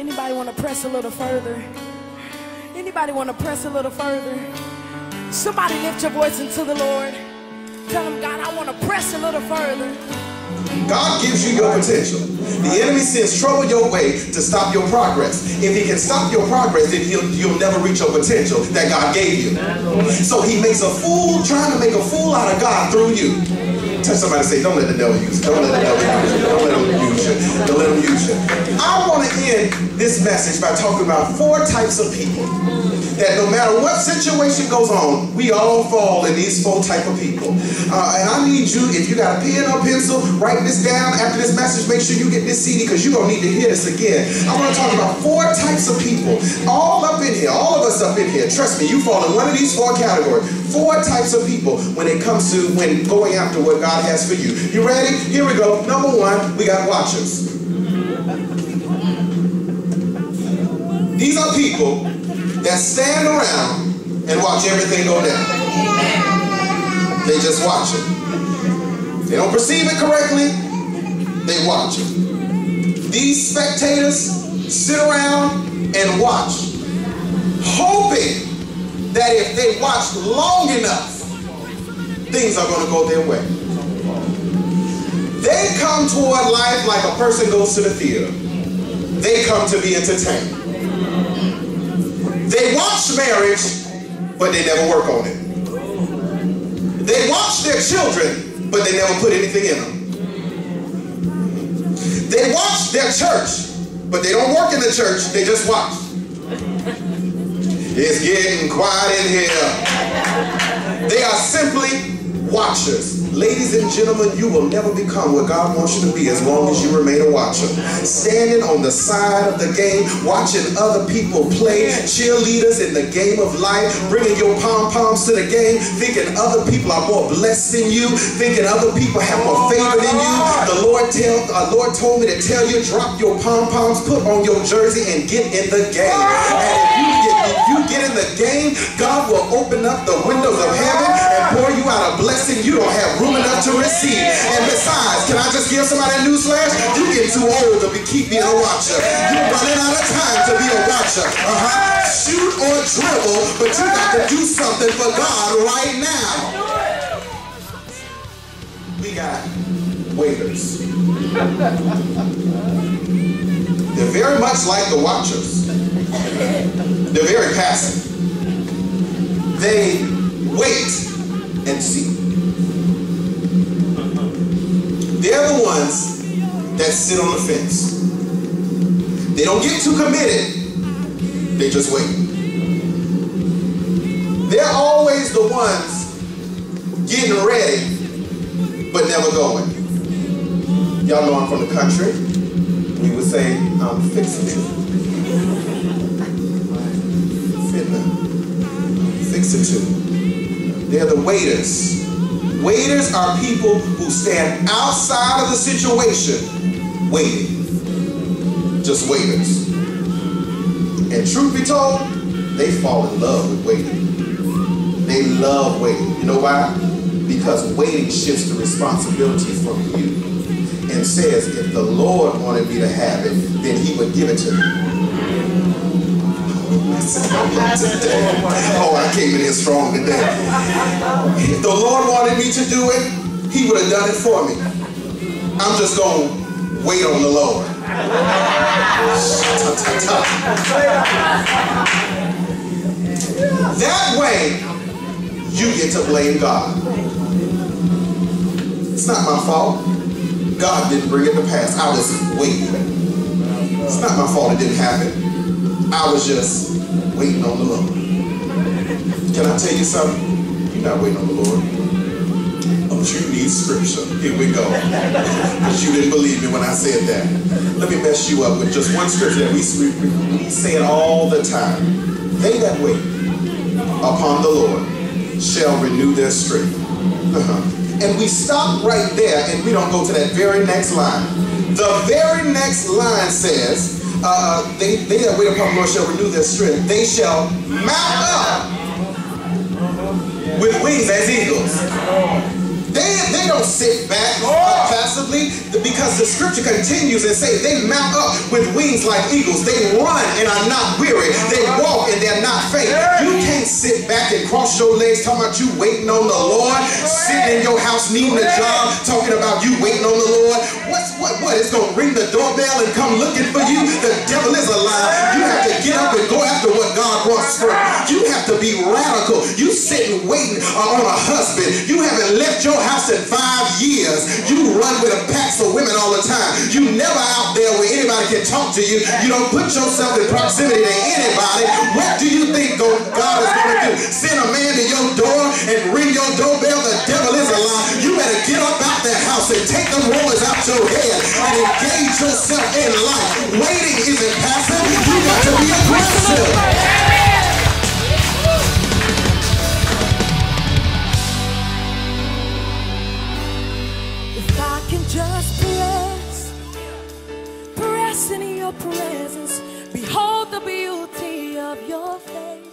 Anybody want to press a little further? Anybody want to press a little further? Somebody lift your voice into the Lord. Tell him, God, I want to press a little further. God gives you your potential. The enemy sends trouble your way to stop your progress. If he can stop your progress, then he'll, you'll never reach your potential that God gave you. So he makes a fool, trying to make a fool out of God through you. Tell somebody, say, don't let the devil use you. Don't let the devil use you. Don't let him use you. Don't let him use you. I want to end this message by talking about four types of people that no matter what situation goes on, we all fall in these four type of people. Uh, and I need you, if you got a pen or pencil, write this down after this message. Make sure you get this CD because you're going to need to hear this again. I want to talk about four types of people. All up in here, all of us up in here. Trust me, you fall in one of these four categories. Four types of people when it comes to when going after what God has for you. You ready? Here we go. Number one, we got watchers. These are people that stand around and watch everything go down. They just watch it. They don't perceive it correctly, they watch it. These spectators sit around and watch, hoping that if they watch long enough, things are going to go their way. They come toward life like a person goes to the theater. They come to be entertained. Marriage, but they never work on it. They watch their children, but they never put anything in them. They watch their church, but they don't work in the church, they just watch. It's getting quiet in here. They are simply watchers. Ladies and gentlemen, you will never become what God wants you to be as long as you remain a watcher. Standing on the side of the game, watching other people play, cheerleaders in the game of life, bringing your pom-poms to the game, thinking other people are more blessed than you, thinking other people have more favor than you. The Lord tell, uh, Lord told me to tell you, drop your pom-poms, put on your jersey, and get in the game. And if you get, if you get in the game, God will open up the windows of heaven and pour you out a blessing you don't have room enough to receive. And besides, can I just give somebody a newsflash? You get too old to be keep being a watcher. You're running out of time to be a watcher. Uh-huh. Shoot or dribble, but you got to do something for God right now. We got waiters. They're very much like the watchers. They're very passive. They wait and see. They're the ones that sit on the fence. They don't get too committed. They just wait. They're always the ones getting ready, but never going. Y'all know I'm from the country. We would say, I'm fixing to. Fitna. Fixing to. They're the waiters. Waiters are people who stand outside of the situation waiting. Just waiters. And truth be told, they fall in love with waiting. They love waiting. You know why? Because waiting shifts the responsibility from you and says, if the Lord wanted me to have it, then he would give it to me. Oh, I came in here strong today. If the Lord wanted me to do it, he would have done it for me. I'm just going to wait on the Lord. That way, you get to blame God. It's not my fault. God didn't bring it to pass. I was waiting. It's not my fault it didn't happen. I was just waiting on the Lord. Can I tell you something? You're not waiting on the Lord. Oh, you need scripture. Here we go. Because you didn't believe me when I said that. Let me mess you up with just one scripture that we, we, we say it all the time. They that wait upon the Lord shall renew their strength. Uh-huh. And we stop right there and we don't go to that very next line. The very next line says, uh, they, they that wait upon the Lord shall renew their strength. They shall mount up with wings as eagles. They, they don't sit back passively because the scripture continues and say they mount up with wings like eagles. They run and are not weary. They sit back and cross your legs talking about you waiting on the Lord, sitting in your house needing a job, talking about you waiting on the Lord. What's what what? It's gonna ring the doorbell and come looking for you. The devil is alive. You have to get up and go after what God wants for you. You have to be radical. You sitting waiting uh, on a husband. You haven't left your house in five years. You run with a packs of women all the time. You never out there where anybody can talk to you. You don't put yourself in proximity to anybody. What do you think God is going to do? Send a man to your door and ring your doorbell? The devil is a lie. You better get up out that house and take the rollers out your head and engage yourself in life. Waiting isn't passive. You got to be aggressive. Face.